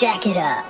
Jack it up.